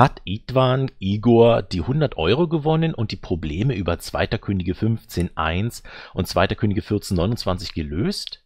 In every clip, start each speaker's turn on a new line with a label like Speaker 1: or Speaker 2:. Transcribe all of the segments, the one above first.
Speaker 1: Hat Idwan Igor die 100 Euro gewonnen und die Probleme über 2. Könige 15.1 und 2. Könige 14.29 gelöst?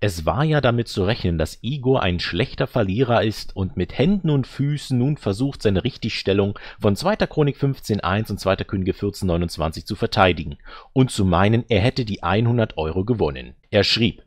Speaker 1: Es war ja damit zu rechnen, dass Igor ein schlechter Verlierer ist und mit Händen und Füßen nun versucht, seine Richtigstellung von 2. Chronik 15.1 und 2. Könige 14.29 zu verteidigen und zu meinen, er hätte die 100 Euro gewonnen. Er schrieb,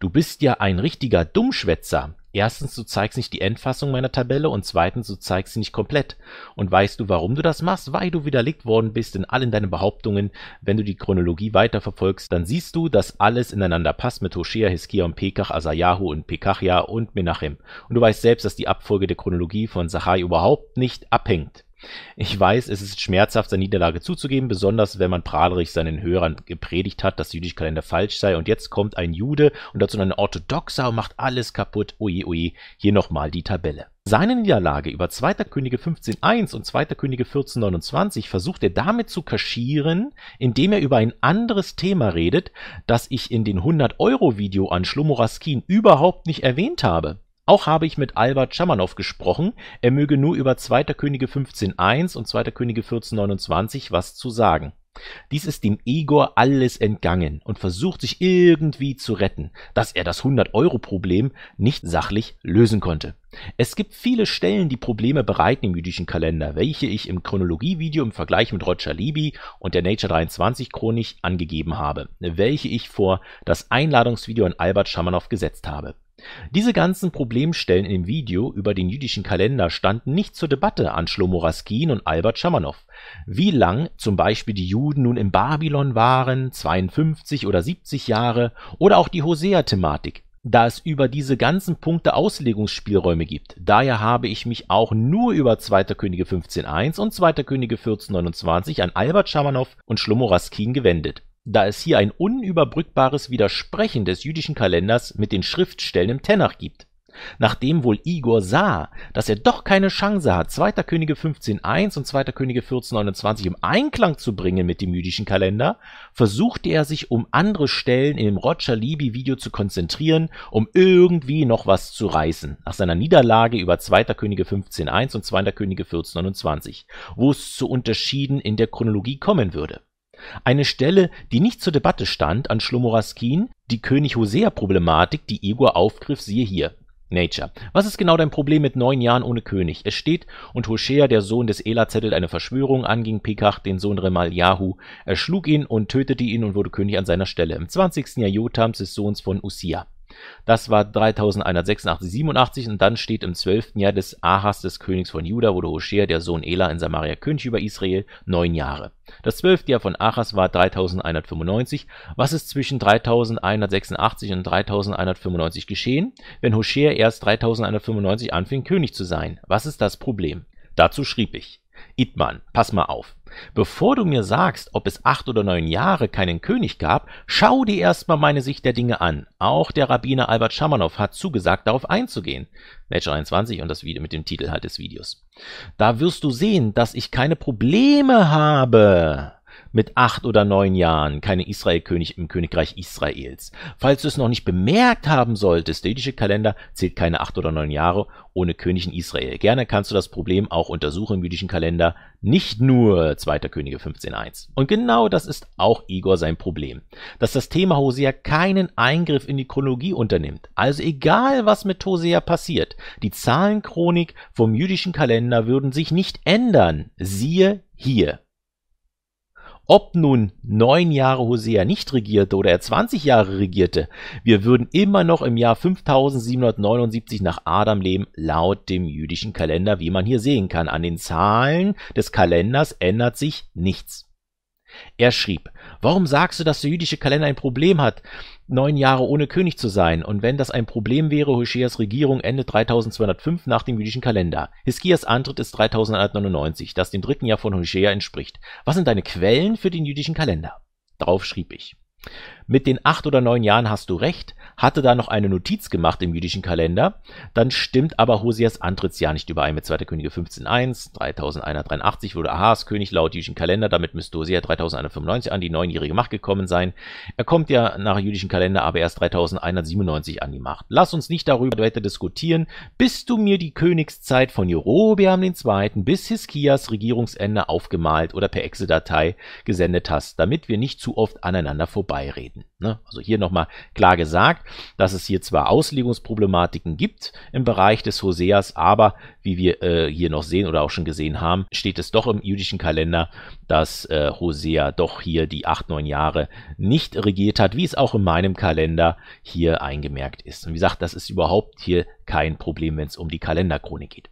Speaker 1: Du bist ja ein richtiger Dummschwätzer. Erstens, du zeigst nicht die Endfassung meiner Tabelle und zweitens, du zeigst sie nicht komplett. Und weißt du, warum du das machst? Weil du widerlegt worden bist in allen deinen Behauptungen. Wenn du die Chronologie weiterverfolgst, dann siehst du, dass alles ineinander passt mit Hoshea, Hiskia und Pekach, Asayahu und Pekachia und Menachem. Und du weißt selbst, dass die Abfolge der Chronologie von Sachai überhaupt nicht abhängt. Ich weiß, es ist schmerzhaft, seine Niederlage zuzugeben, besonders wenn man prahlerisch seinen Hörern gepredigt hat, dass der jüdische Kalender falsch sei und jetzt kommt ein Jude und dazu ein Orthodoxer und macht alles kaputt. Oje, oje, hier nochmal die Tabelle. Seine Niederlage über 2. Könige 15.1 und 2. Könige 14.29 versucht er damit zu kaschieren, indem er über ein anderes Thema redet, das ich in den 100-Euro-Video an Shlomo Raskin überhaupt nicht erwähnt habe. Auch habe ich mit Albert Schamanow gesprochen, er möge nur über 2. Könige 15.1 und 2. Könige 14.29 was zu sagen. Dies ist dem Igor alles entgangen und versucht sich irgendwie zu retten, dass er das 100-Euro-Problem nicht sachlich lösen konnte. Es gibt viele Stellen, die Probleme bereiten im jüdischen Kalender, welche ich im Chronologie-Video im Vergleich mit Roger Libby und der Nature 23 Chronik angegeben habe, welche ich vor das Einladungsvideo an Albert Schamanow gesetzt habe. Diese ganzen Problemstellen im Video über den jüdischen Kalender standen nicht zur Debatte an Shlomo Raskin und Albert Schamanow. Wie lang zum Beispiel die Juden nun in Babylon waren, 52 oder 70 Jahre, oder auch die Hosea-Thematik, da es über diese ganzen Punkte Auslegungsspielräume gibt. Daher habe ich mich auch nur über 2. Könige 15.1 und 2. Könige 14.29 an Albert Schamanow und Shlomo Raskin gewendet da es hier ein unüberbrückbares Widersprechen des jüdischen Kalenders mit den Schriftstellen im Tenach gibt. Nachdem wohl Igor sah, dass er doch keine Chance hat, 2. Könige 15.1 und 2. Könige 14.29 im Einklang zu bringen mit dem jüdischen Kalender, versuchte er sich um andere Stellen in dem Roger Libby Video zu konzentrieren, um irgendwie noch was zu reißen, nach seiner Niederlage über 2. Könige 15.1 und 2. Könige 14.29, wo es zu Unterschieden in der Chronologie kommen würde. Eine Stelle, die nicht zur Debatte stand, an Shlomo Raskin, die König-Hosea-Problematik, die Igor aufgriff, siehe hier. Nature. Was ist genau dein Problem mit neun Jahren ohne König? Es steht, und Hoshea, der Sohn des Ela, zettelt eine Verschwörung an gegen Pekach, den Sohn Remaljahu. Er schlug ihn und tötete ihn und wurde König an seiner Stelle. Im 20. Jahr Jotams des Sohns von Usia. Das war 3186, 87 und dann steht im 12. Jahr des Ahas des Königs von Juda wurde Hoshea, der Sohn Ela, in Samaria König über Israel, neun Jahre. Das 12. Jahr von Achas war 3195. Was ist zwischen 3186 und 3195 geschehen, wenn Hoshea erst 3195 anfing, König zu sein? Was ist das Problem? Dazu schrieb ich. Idman, pass mal auf. Bevor du mir sagst, ob es acht oder neun Jahre keinen König gab, schau dir erstmal meine Sicht der Dinge an. Auch der Rabbiner Albert Schamanow hat zugesagt, darauf einzugehen. Nature 21 und das Video mit dem Titel halt des Videos. Da wirst du sehen, dass ich keine Probleme habe mit acht oder neun Jahren keine Israelkönig im Königreich Israels. Falls du es noch nicht bemerkt haben solltest, der jüdische Kalender zählt keine acht oder neun Jahre ohne König in Israel. Gerne kannst du das Problem auch untersuchen im jüdischen Kalender, nicht nur 2. Könige 15.1. Und genau das ist auch Igor sein Problem, dass das Thema Hosea keinen Eingriff in die Chronologie unternimmt. Also egal, was mit Hosea passiert, die Zahlenchronik vom jüdischen Kalender würden sich nicht ändern. Siehe hier. Ob nun neun Jahre Hosea nicht regierte oder er 20 Jahre regierte, wir würden immer noch im Jahr 5779 nach Adam leben, laut dem jüdischen Kalender, wie man hier sehen kann. An den Zahlen des Kalenders ändert sich nichts. Er schrieb, warum sagst du, dass der jüdische Kalender ein Problem hat, neun Jahre ohne König zu sein? Und wenn das ein Problem wäre, Hoscheas Regierung endet 3205 nach dem jüdischen Kalender. Hiskias Antritt ist 3199, das dem dritten Jahr von Hoshea entspricht. Was sind deine Quellen für den jüdischen Kalender? Darauf schrieb ich. Mit den acht oder neun Jahren hast du recht, hatte da noch eine Notiz gemacht im jüdischen Kalender, dann stimmt aber Hoseas Antrittsjahr nicht überein mit 2. Könige 15.1, 3183 wurde Ahas König laut jüdischen Kalender, damit müsste Hosea 3195 an die neunjährige Macht gekommen sein. Er kommt ja nach jüdischen Kalender aber erst 3197 an die Macht. Lass uns nicht darüber weiter diskutieren, bis du mir die Königszeit von Jerobeam II. bis Hiskias Regierungsende aufgemalt oder per Excel-Datei gesendet hast, damit wir nicht zu oft aneinander vorbeireden. Ne? Also hier nochmal klar gesagt, dass es hier zwar Auslegungsproblematiken gibt im Bereich des Hoseas, aber wie wir äh, hier noch sehen oder auch schon gesehen haben, steht es doch im jüdischen Kalender, dass äh, Hosea doch hier die acht, neun Jahre nicht regiert hat, wie es auch in meinem Kalender hier eingemerkt ist. Und wie gesagt, das ist überhaupt hier kein Problem, wenn es um die Kalenderchronik geht.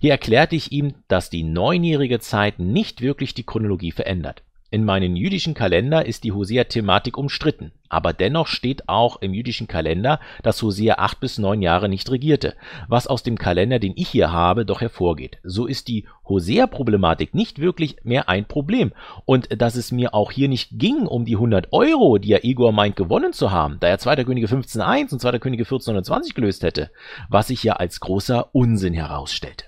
Speaker 1: Hier erklärte ich ihm, dass die neunjährige Zeit nicht wirklich die Chronologie verändert. In meinem jüdischen Kalender ist die Hosea-Thematik umstritten, aber dennoch steht auch im jüdischen Kalender, dass Hosea acht bis neun Jahre nicht regierte, was aus dem Kalender, den ich hier habe, doch hervorgeht. So ist die Hosea-Problematik nicht wirklich mehr ein Problem. Und dass es mir auch hier nicht ging um die 100 Euro, die ja Igor meint gewonnen zu haben, da er 2. Könige 15.1 und 2. Könige 14.29 gelöst hätte, was sich ja als großer Unsinn herausstellte.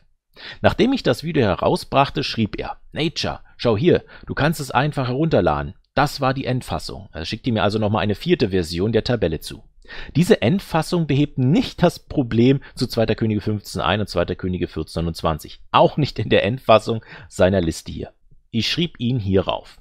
Speaker 1: Nachdem ich das Video herausbrachte, schrieb er, Nature, schau hier, du kannst es einfach herunterladen. Das war die Endfassung. Er schickte mir also nochmal eine vierte Version der Tabelle zu. Diese Endfassung behebt nicht das Problem zu 2. Könige 15.1 und 2. Könige 14.29. Auch nicht in der Endfassung seiner Liste hier. Ich schrieb ihn hierauf.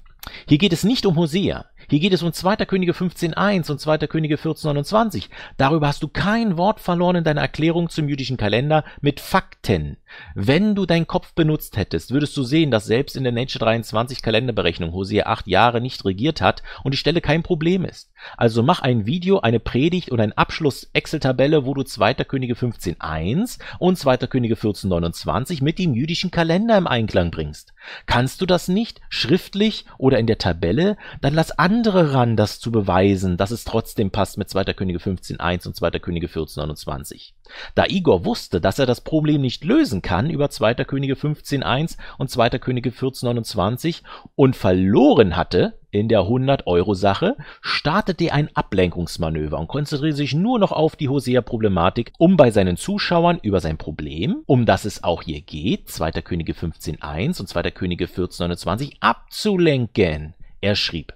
Speaker 1: Hier geht es nicht um Hosea. Hier geht es um 2. Könige 15.1 und 2. Könige 14.29. Darüber hast du kein Wort verloren in deiner Erklärung zum jüdischen Kalender mit Fakten. Wenn du deinen Kopf benutzt hättest, würdest du sehen, dass selbst in der Nature 23 Kalenderberechnung Hosea acht Jahre nicht regiert hat und die Stelle kein Problem ist. Also mach ein Video, eine Predigt oder ein Abschluss-Excel-Tabelle, wo du 2. Könige 15.1 und 2. Könige 14.29 mit dem jüdischen Kalender im Einklang bringst. Kannst du das nicht schriftlich oder in der Tabelle, dann lass andere ran, das zu beweisen, dass es trotzdem passt mit 2. Könige 15.1 und 2. Könige 14.29. Da Igor wusste, dass er das Problem nicht lösen kann über 2. Könige 15.1 und 2. Könige 14.29 und verloren hatte in der 100-Euro-Sache, startete er ein Ablenkungsmanöver und konzentrierte sich nur noch auf die Hosea-Problematik, um bei seinen Zuschauern über sein Problem, um das es auch hier geht, 2. Könige 15.1 und 2. Könige 14.29, abzulenken. Er schrieb,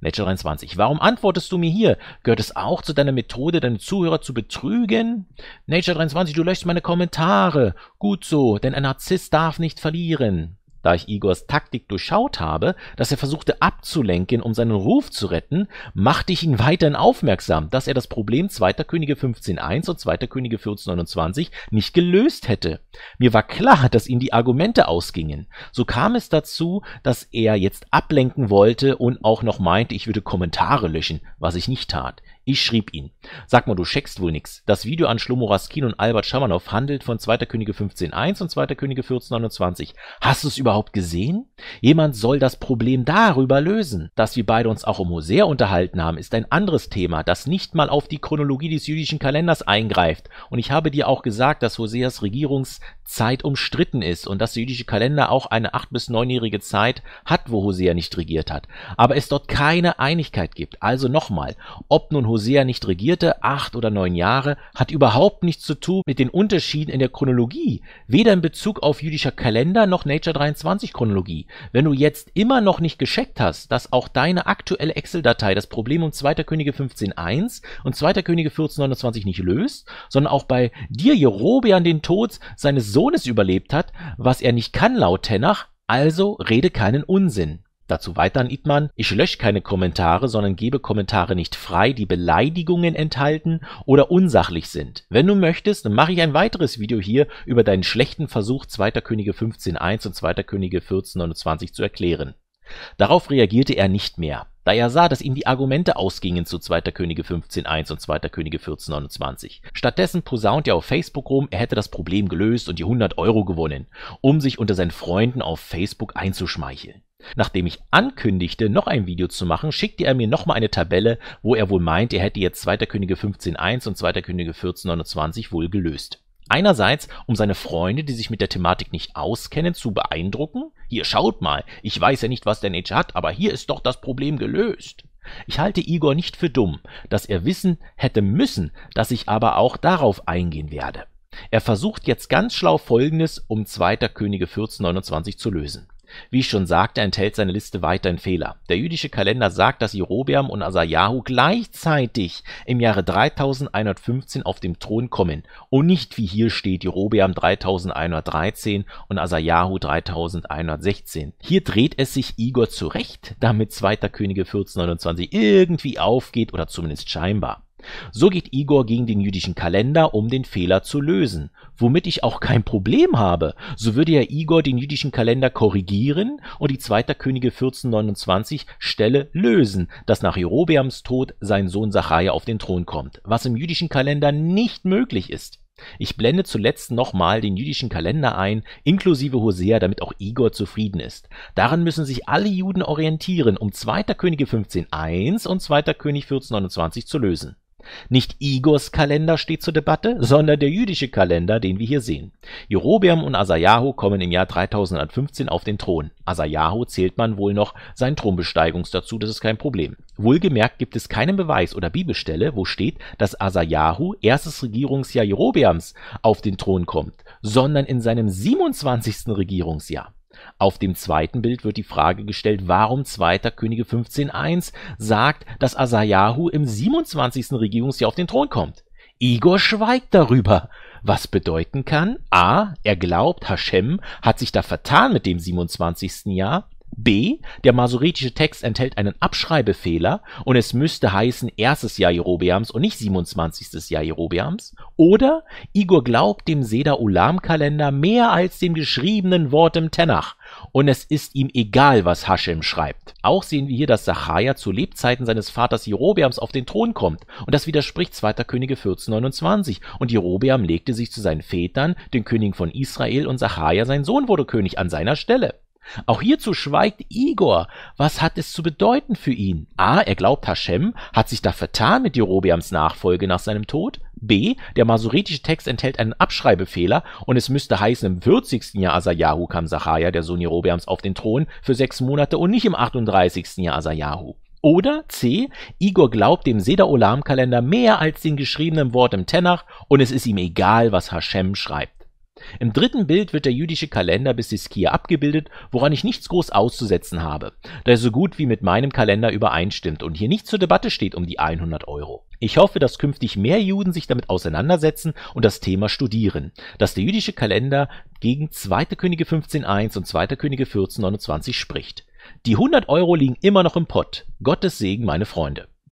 Speaker 1: Nature 23. Warum antwortest du mir hier? Gehört es auch zu deiner Methode, deine Zuhörer zu betrügen? Nature 23, du löschst meine Kommentare. Gut so, denn ein Narzisst darf nicht verlieren da ich Igors Taktik durchschaut habe, dass er versuchte abzulenken, um seinen Ruf zu retten, machte ich ihn weiterhin aufmerksam, dass er das Problem 2. Könige 15.1 und 2. Könige 14.29 nicht gelöst hätte. Mir war klar, dass ihm die Argumente ausgingen. So kam es dazu, dass er jetzt ablenken wollte und auch noch meinte, ich würde Kommentare löschen, was ich nicht tat. Ich schrieb ihn. Sag mal, du checkst wohl nix. Das Video an Shlomo Raskin und Albert Schamanov handelt von 2. Könige 15.1 und 2. Könige 14.29. Hast du es überhaupt gesehen? Jemand soll das Problem darüber lösen. Dass wir beide uns auch um Hosea unterhalten haben, ist ein anderes Thema, das nicht mal auf die Chronologie des jüdischen Kalenders eingreift. Und ich habe dir auch gesagt, dass Hoseas Regierungszeit umstritten ist und dass der jüdische Kalender auch eine acht- bis neunjährige Zeit hat, wo Hosea nicht regiert hat. Aber es dort keine Einigkeit gibt. Also nochmal, ob nun Hosea Hosea nicht regierte, acht oder neun Jahre, hat überhaupt nichts zu tun mit den Unterschieden in der Chronologie, weder in Bezug auf jüdischer Kalender noch Nature 23 Chronologie. Wenn du jetzt immer noch nicht gescheckt hast, dass auch deine aktuelle Excel-Datei das Problem um 2. Könige 15.1 und 2. Könige 14.29 nicht löst, sondern auch bei dir Jerobean den Tod seines Sohnes überlebt hat, was er nicht kann laut Tenach, also rede keinen Unsinn. Dazu weiter an Idmann, ich lösche keine Kommentare, sondern gebe Kommentare nicht frei, die Beleidigungen enthalten oder unsachlich sind. Wenn du möchtest, dann mache ich ein weiteres Video hier über deinen schlechten Versuch 2. Könige 15.1 und 2. Könige 14.29 zu erklären. Darauf reagierte er nicht mehr, da er sah, dass ihm die Argumente ausgingen zu 2. Könige 15.1 und 2. Könige 14.29. Stattdessen posaunt er auf Facebook rum, er hätte das Problem gelöst und die 100 Euro gewonnen, um sich unter seinen Freunden auf Facebook einzuschmeicheln. Nachdem ich ankündigte, noch ein Video zu machen, schickte er mir nochmal eine Tabelle, wo er wohl meint, er hätte jetzt 2. Könige 15.1 und 2. Könige 14.29 wohl gelöst. Einerseits, um seine Freunde, die sich mit der Thematik nicht auskennen, zu beeindrucken. Hier, schaut mal, ich weiß ja nicht, was der Nature hat, aber hier ist doch das Problem gelöst. Ich halte Igor nicht für dumm, dass er wissen hätte müssen, dass ich aber auch darauf eingehen werde. Er versucht jetzt ganz schlau Folgendes, um 2. Könige 1429 zu lösen. Wie ich schon sagte, enthält seine Liste weiterhin Fehler. Der jüdische Kalender sagt, dass Jerobeam und Asajahu gleichzeitig im Jahre 3115 auf dem Thron kommen und nicht wie hier steht Jerobeam 3113 und Asajahu 3116. Hier dreht es sich Igor zurecht, damit 2. Könige 1429 irgendwie aufgeht oder zumindest scheinbar. So geht Igor gegen den jüdischen Kalender, um den Fehler zu lösen, womit ich auch kein Problem habe. So würde ja Igor den jüdischen Kalender korrigieren und die 2. Könige 1429 Stelle lösen, dass nach Jerobeams Tod sein Sohn Sacharja auf den Thron kommt, was im jüdischen Kalender nicht möglich ist. Ich blende zuletzt nochmal den jüdischen Kalender ein, inklusive Hosea, damit auch Igor zufrieden ist. Daran müssen sich alle Juden orientieren, um 2. Könige 15.1 und 2. König 1429 zu lösen. Nicht Igors Kalender steht zur Debatte, sondern der jüdische Kalender, den wir hier sehen. Jerobeam und Asajahu kommen im Jahr 3015 auf den Thron. Asajahu zählt man wohl noch seinen Thronbesteigungs dazu, das ist kein Problem. Wohlgemerkt gibt es keinen Beweis oder Bibelstelle, wo steht, dass Asajahu, erstes Regierungsjahr Jerobeams, auf den Thron kommt, sondern in seinem 27. Regierungsjahr. Auf dem zweiten Bild wird die Frage gestellt, warum 2. Könige 15.1 sagt, dass Asajahu im 27. Regierungsjahr auf den Thron kommt. Igor schweigt darüber, was bedeuten kann, a. er glaubt, Hashem hat sich da vertan mit dem 27. Jahr, B. Der masoretische Text enthält einen Abschreibefehler und es müsste heißen erstes Jahr Jerobeams und nicht 27. Jahr Jerobeams. Oder Igor glaubt dem Seder-Ulam-Kalender mehr als dem geschriebenen Wort im Tenach und es ist ihm egal, was Hashem schreibt. Auch sehen wir hier, dass Sacharja zu Lebzeiten seines Vaters Jerobeams auf den Thron kommt und das widerspricht 2. Könige 1429 und Jerobeam legte sich zu seinen Vätern, den Königen von Israel und Sacharja sein Sohn wurde König an seiner Stelle. Auch hierzu schweigt Igor. Was hat es zu bedeuten für ihn? A. Er glaubt, Hashem hat sich da vertan mit Jerobeams Nachfolge nach seinem Tod. B. Der masoretische Text enthält einen Abschreibefehler und es müsste heißen, im 40. Jahr Asajahu kam Sacharja, der Sohn Jerobeams, auf den Thron für sechs Monate und nicht im 38. Jahr Asajahu. Oder C. Igor glaubt dem Seder-Olam-Kalender mehr als den geschriebenen Wort im Tenach und es ist ihm egal, was Hashem schreibt. Im dritten Bild wird der jüdische Kalender bis Hiskia abgebildet, woran ich nichts groß auszusetzen habe, da er so gut wie mit meinem Kalender übereinstimmt und hier nicht zur Debatte steht um die 100 Euro. Ich hoffe, dass künftig mehr Juden sich damit auseinandersetzen und das Thema studieren, dass der jüdische Kalender gegen 2. Könige 15.1 und 2. Könige 14.29 spricht. Die 100 Euro liegen immer noch im Pott. Gottes Segen, meine Freunde.